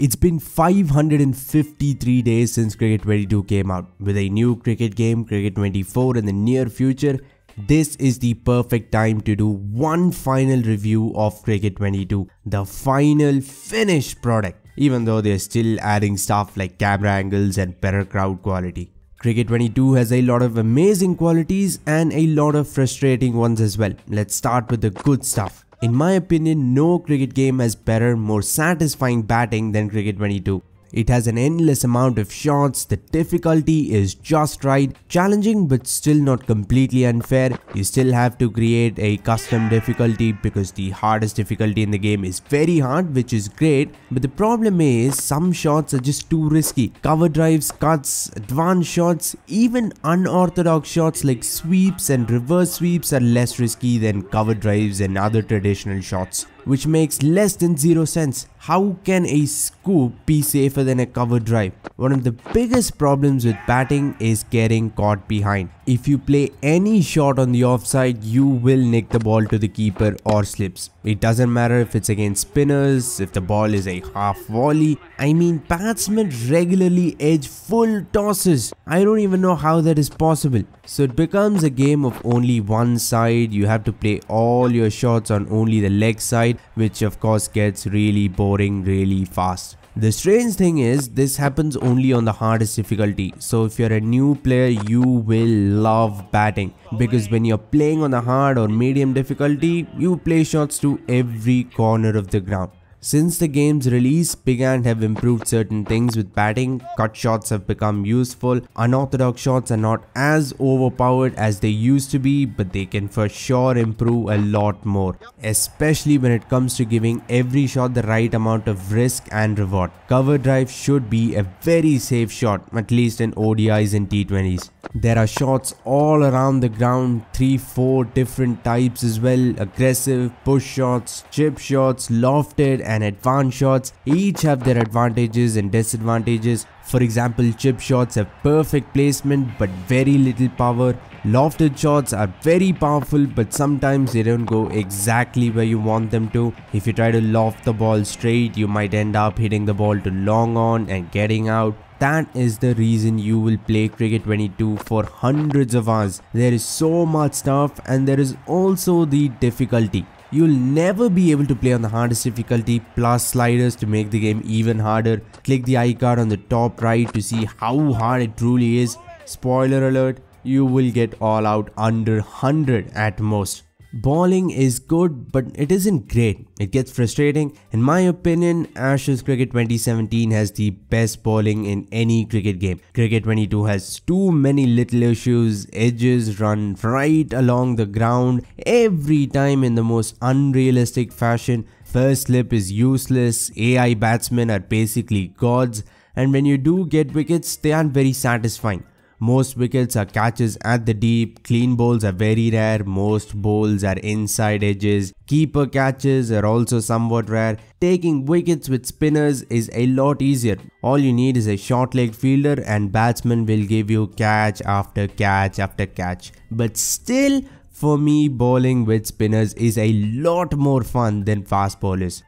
It's been 553 days since Cricket 22 came out. With a new cricket game, Cricket 24 in the near future, this is the perfect time to do one final review of Cricket 22, the final finished product, even though they're still adding stuff like camera angles and better crowd quality. Cricket 22 has a lot of amazing qualities and a lot of frustrating ones as well. Let's start with the good stuff. In my opinion, no cricket game has better, more satisfying batting than Cricket 22. It has an endless amount of shots, the difficulty is just right, challenging but still not completely unfair. You still have to create a custom difficulty because the hardest difficulty in the game is very hard which is great but the problem is some shots are just too risky. Cover drives, cuts, advanced shots, even unorthodox shots like sweeps and reverse sweeps are less risky than cover drives and other traditional shots which makes less than zero sense. How can a scoop be safer than a cover drive? One of the biggest problems with batting is getting caught behind. If you play any shot on the offside, you will nick the ball to the keeper or slips. It doesn't matter if it's against spinners, if the ball is a half volley. I mean, batsmen regularly edge full tosses. I don't even know how that is possible. So it becomes a game of only one side. You have to play all your shots on only the leg side, which of course gets really boring really fast. The strange thing is this happens only on the hardest difficulty so if you're a new player you will love batting because when you're playing on the hard or medium difficulty you play shots to every corner of the ground. Since the game's release, Big Ant have improved certain things with batting, cut shots have become useful, unorthodox shots are not as overpowered as they used to be but they can for sure improve a lot more, especially when it comes to giving every shot the right amount of risk and reward. Cover drive should be a very safe shot, at least in ODIs and T20s. There are shots all around the ground, 3-4 different types as well, aggressive, push shots, chip shots, lofted and advanced shots. Each have their advantages and disadvantages. For example, chip shots have perfect placement but very little power. Lofted shots are very powerful but sometimes they don't go exactly where you want them to. If you try to loft the ball straight, you might end up hitting the ball to long on and getting out. That is the reason you will play Cricket 22 for hundreds of hours. There is so much stuff and there is also the difficulty. You'll never be able to play on the hardest difficulty plus sliders to make the game even harder. Click the icon on the top right to see how hard it truly is. Spoiler alert, you will get all out under 100 at most. Bowling is good, but it isn't great. It gets frustrating. In my opinion, Ashes Cricket 2017 has the best bowling in any cricket game. Cricket 22 has too many little issues, edges run right along the ground every time in the most unrealistic fashion. First slip is useless, AI batsmen are basically gods, and when you do get wickets, they aren't very satisfying. Most wickets are catches at the deep, clean bowls are very rare, most bowls are inside edges, keeper catches are also somewhat rare. Taking wickets with spinners is a lot easier. All you need is a short leg fielder and batsman will give you catch after catch after catch. But still, for me, bowling with spinners is a lot more fun than fast bowlers.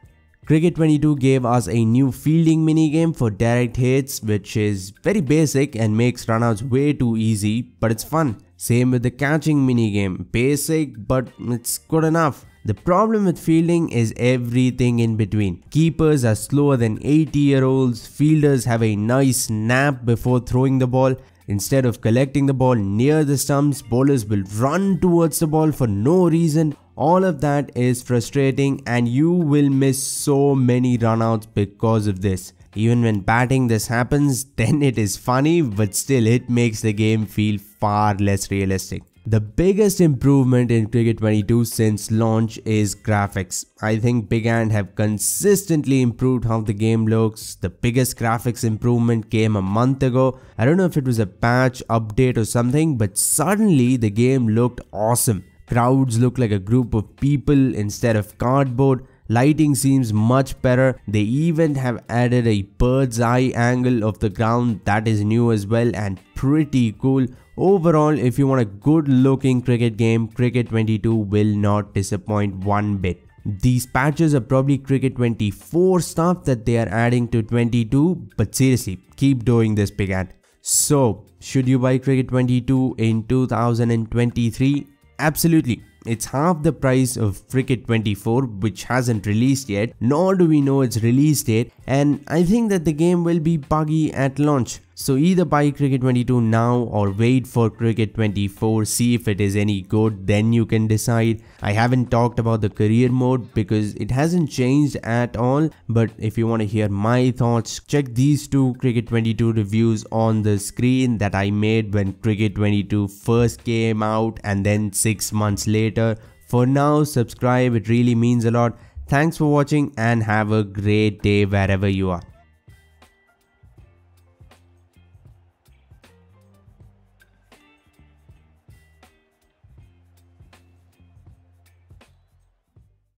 Cricket 22 gave us a new fielding minigame for direct hits which is very basic and makes runouts way too easy but it's fun. Same with the catching minigame, basic but it's good enough. The problem with fielding is everything in between. Keepers are slower than 80 year olds, fielders have a nice nap before throwing the ball. Instead of collecting the ball near the stumps, bowlers will run towards the ball for no reason all of that is frustrating and you will miss so many runouts because of this. Even when batting this happens, then it is funny but still it makes the game feel far less realistic. The biggest improvement in Cricket 22 since launch is graphics. I think Big Ant have consistently improved how the game looks. The biggest graphics improvement came a month ago. I don't know if it was a patch update or something, but suddenly the game looked awesome. Crowds look like a group of people instead of cardboard. Lighting seems much better. They even have added a bird's eye angle of the ground that is new as well and pretty cool. Overall, if you want a good looking cricket game, Cricket 22 will not disappoint one bit. These patches are probably Cricket 24 stuff that they are adding to 22, but seriously, keep doing this, Big Ant. So, should you buy Cricket 22 in 2023? Absolutely. It's half the price of Cricket 24 which hasn't released yet, nor do we know its release date and I think that the game will be buggy at launch. So either buy Cricket 22 now or wait for Cricket 24, see if it is any good, then you can decide. I haven't talked about the career mode because it hasn't changed at all, but if you want to hear my thoughts, check these two Cricket 22 reviews on the screen that I made when Cricket 22 first came out and then 6 months later. For now, subscribe, it really means a lot. Thanks for watching and have a great day wherever you are.